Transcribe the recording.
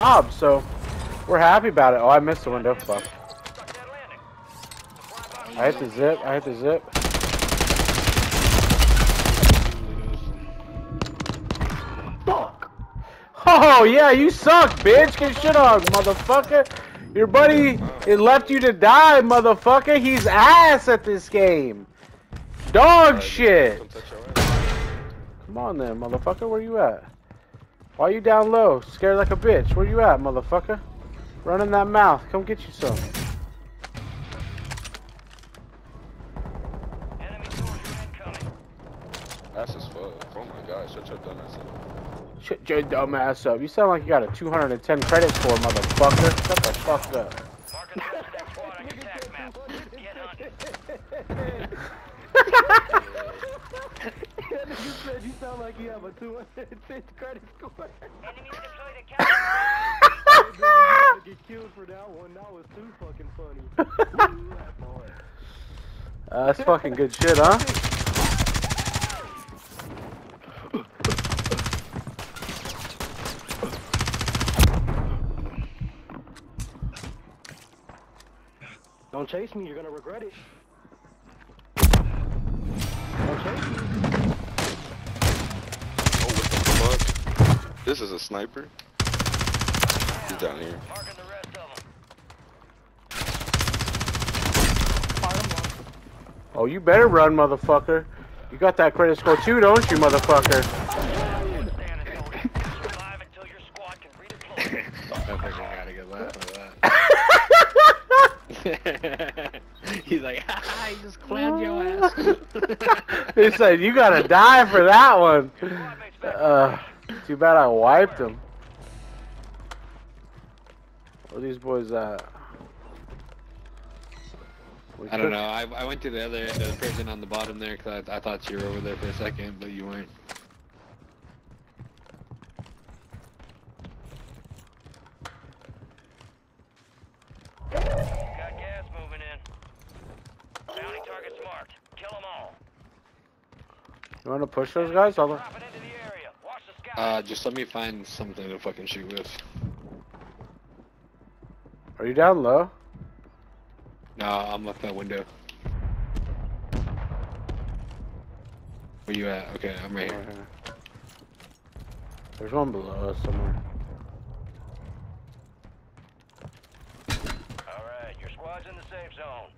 job, so we're happy about it. Oh, I missed the window. Fuck. I hit the zip. I hit the zip. Fuck! Oh, yeah, you suck, bitch. Get shit on, motherfucker. Your buddy it left you to die, motherfucker. He's ass at this game. Dog shit. Come touch your ass. Come on then, motherfucker. Where you at? Why you down low? Scared like a bitch. Where you at, motherfucker? Running that mouth. Come get you some. Ass as fuck. Oh my god, shut your dumb ass up. Shut your dumb ass up. You sound like you got a 210 credit score, motherfucker. Shut the fuck up. Marking the rest of that squad on your attack map. Get hunting. That nigga said you sound like you have a 210 credit score. Enemies deployed to counter. You gotta get killed for that one. That was too fucking funny. Ooh, that. Uh, that's fucking good shit, huh? Don't chase me, you're gonna regret it. This is a sniper? He's down here. Marking the rest of them. Oh, you better run, motherfucker. You got that credit score too, don't you, motherfucker? Stand until we survive until your squad can redeploy. I gotta get laugh at that. He's like, ha, he just clowned your ass. they said you gotta die for that one. Squad mates back. Uh, too bad I wiped them. Where these boys at? We I don't could- know. I, I went to the other end of the prison on the bottom there because I, I thought you were over there for a second, but you weren't. Got gas moving in. Bounty marked. Kill them all. You wanna push those guys? I'll... Uh, just let me find something to fucking shoot with. Are you down low? No, I'm up that window. Where you at? Okay, I'm right here. Right here. There's one below us somewhere. All right, your squad's in the safe zone.